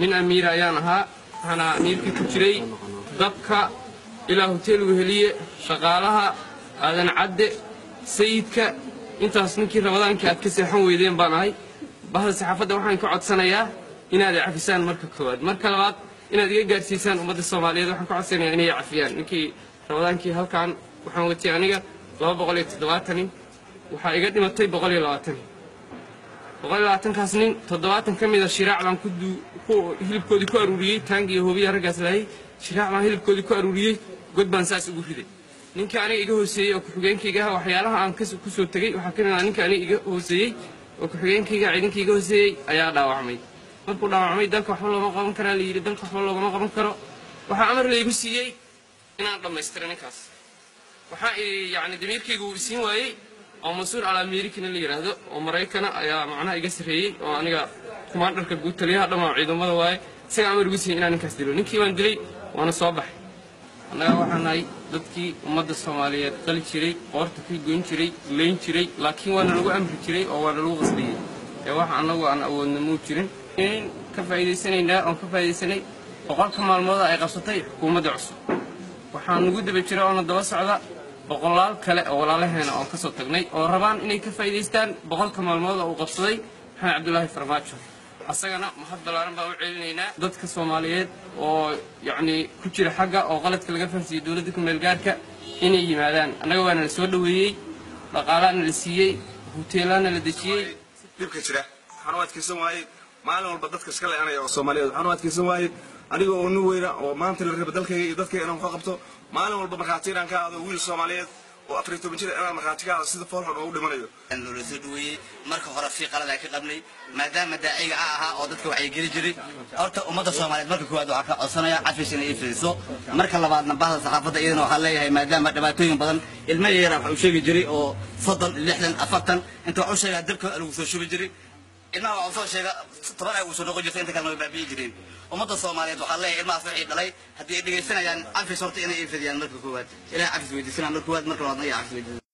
nin amiira ayaan ahaa waxaana amiirkii ku jiray dabka ilaa hotel weheliye shaqaalaha aadan cadde sayidka intaas ninkii ramadaankii aad ka seexan weydeen baan ahay. Bahda saxaafadda waxaan ka codsanayaa inaad cafisaan marka koowaad. Marka labaad inaad iga gaarsiisaan ummadda soomaaliyeed waxaan ka codsanayaa inay cafiyaan. Ninkii ramadaankii halkan waxaan watay aniga waxaa iga dhimatay labaatankaas nin toddobaatan ka mida shiraac baan hilibkoodii ku aruuriyey taangi iyo hoobiya raggaas lahay shiraac baan hilibkoodii ku aruuriyey god baan saas ugu riday. Ninkii aniga iga hooseeyey oo ku-xigeenkayga ah waxyaalaha aan ku soo tegey waxaa ka mid ah aniga iga hooseeyey oo ku-xigeenkayga ciidankii iga hooseeyey ayaa dhaawacmay. Markuu dhaawacmay dalka waxba looma qaban karaa la yidhi dalka waxba loogama qaban karo. Waxaa amar laygu siiyey inaan dhammaystiro ninkaas. Waxaa i- yacni damiirkaygu uu isiin waayey oo mansuur al amerikana la yidhaahdo oo maraykana ayaa macnaha iga sarreeyey oo aniga kumaandharka guud taliyaha dhammaan ciidamada waaye isaga amar igu siiyey inaan ninkaas dilo. Ninkii baan dilay waana soo baxay. Annaga waxaan nahay dadkii ummadda soomaaliyeed qali jiray qoorta ka goyn jiray layn jiray laakiin waana lagu amri jiray oo waana lagu qasbiyey ee waxa annagu aan awoodna muu jirin. In ka faa'iidaysanaynaa oon ka faa'iidaysanay boqolka maalmooda ay qabsatay xukuumadda cusub. Waxaan nugu daba jira oona daba socda boqolaal kale oo walaalaheena oon ka soo tagnay oo rabaan inay ka faa'iidaystaan boqolka maalmood oo uu qabsaday maxamed cabdulaahi farmaajo. Asagana mahad ballaaran baan u celinaynaa dadka soomaaliyeed oo yacni ku jira xagga oo qaladka laga fahamsiiyey dowladda ku meel gaarka inay yimaadaan. Annaga waana la soo dhoweeyey dhaqaalaana la siiyey huteelaana la dejiyey. Dhibka jira waxaan u adkaysan waayey maalin walba dadka iska leeanaya oo soomaaliyeed. Waxaan u adkaysan waayey aniga oo nin oo maanta la raba dalkayga iyo dadkayga inaan ka qabto. Maalin walba markhaati inaan ka aado wiil soomaaliyeed oo afar iyo toban jir inaan markhaati ka aado sida foolxun oo u dhimanayo loola marka hore fii qalada ka qabnay maadaama daaciga a ahaa oo dadka wacyigeli jiray. Horta ummadda soomaaliyeed marka koowaad waxaa ka codsanaya cafis inay fidiso. Marka labaadna bahda saxaafadda iyadana waxaa leeyahay maadaama dhibaatooyin badan ilmo yara wax u sheegi jiray oo soddon lixdan afartan inta wax u sheegaa dabka lagu soo shubi jiray ilmaha waxaa u soo sheega. Toban ay ugu soo noqon jirta inta kalena way baabi'i jireen. Ummadda soomaaliyeed waxaa leeyahay ilmahaas waxay dhalay. Haddii ay dhegaysanayaan cafis horta inay ii fidiyaan marka koowaad. Ilahay cafis weydiisanaa marka koowaad marka labaadna iyo cafis weydiisan